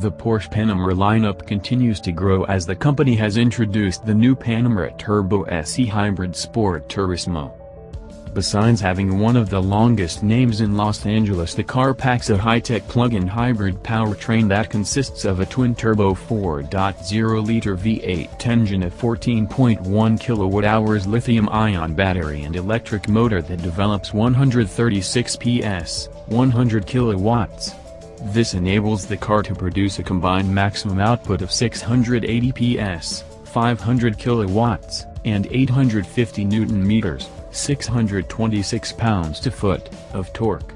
The Porsche Panamera lineup continues to grow as the company has introduced the new Panamera Turbo S E-Hybrid Sport Turismo. Besides having one of the longest names in Los Angeles the car packs a high-tech plug-in hybrid powertrain that consists of a twin-turbo 4.0-liter V8 engine a 14.1 kWh lithium-ion battery and electric motor that develops 136 PS, 100 kilowatts. This enables the car to produce a combined maximum output of 680 PS, 500 kilowatts, and 850 newton meters. 626 pounds-to-foot, of torque.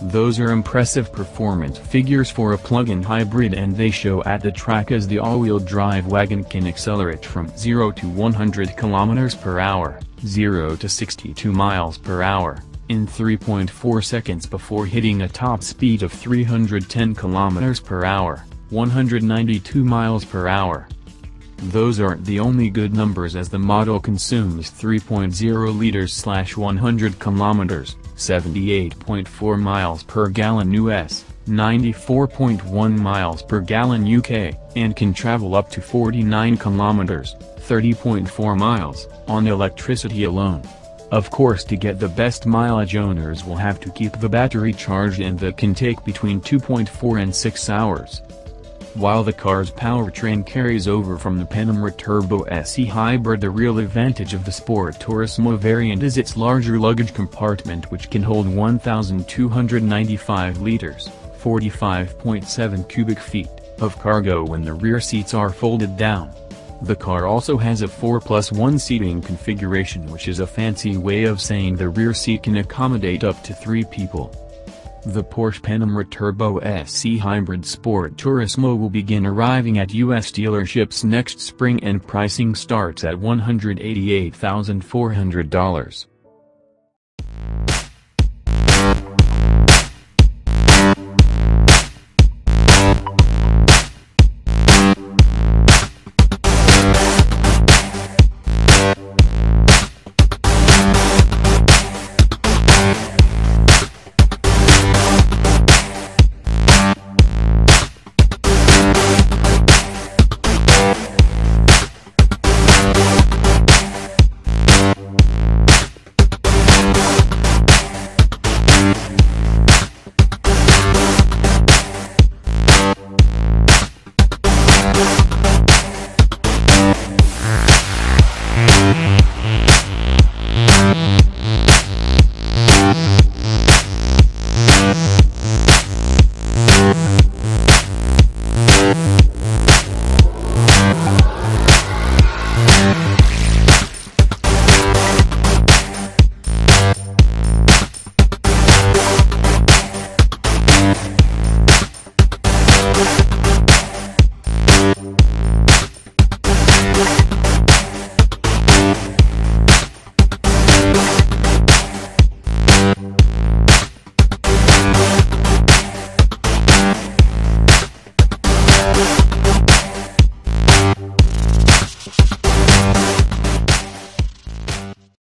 Those are impressive performance figures for a plug-in hybrid and they show at the track as the all-wheel drive wagon can accelerate from 0 to 100 km per hour, 0 to 62 miles per hour, in 3.4 seconds before hitting a top speed of 310 km per hour, 192 miles per hour. Those aren't the only good numbers as the model consumes 3.0 liters slash 100 kilometers, 78.4 miles per gallon US, 94.1 miles per gallon UK, and can travel up to 49 kilometers, 30.4 miles, on electricity alone. Of course to get the best mileage owners will have to keep the battery charged and that can take between 2.4 and 6 hours. While the car's powertrain carries over from the Panamera Turbo S E-Hybrid the real advantage of the Sport Turismo variant is its larger luggage compartment which can hold 1,295 liters, 45.7 cubic feet, of cargo when the rear seats are folded down. The car also has a 4 plus 1 seating configuration which is a fancy way of saying the rear seat can accommodate up to 3 people. The Porsche Panamera Turbo S E-Hybrid Sport Turismo will begin arriving at U.S. dealerships next spring and pricing starts at $188,400.